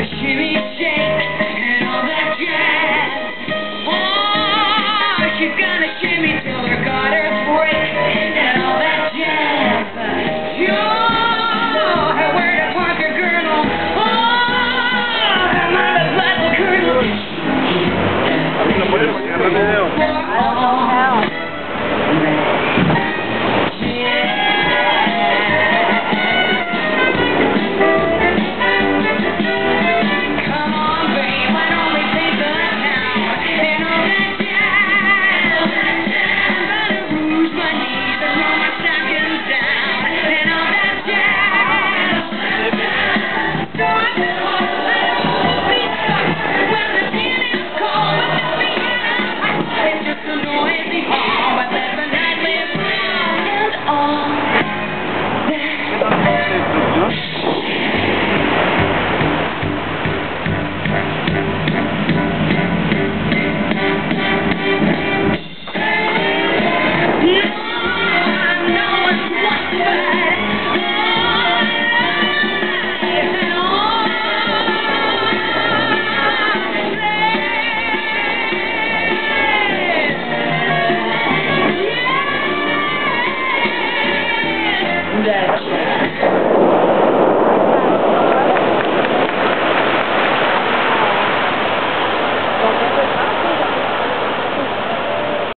But she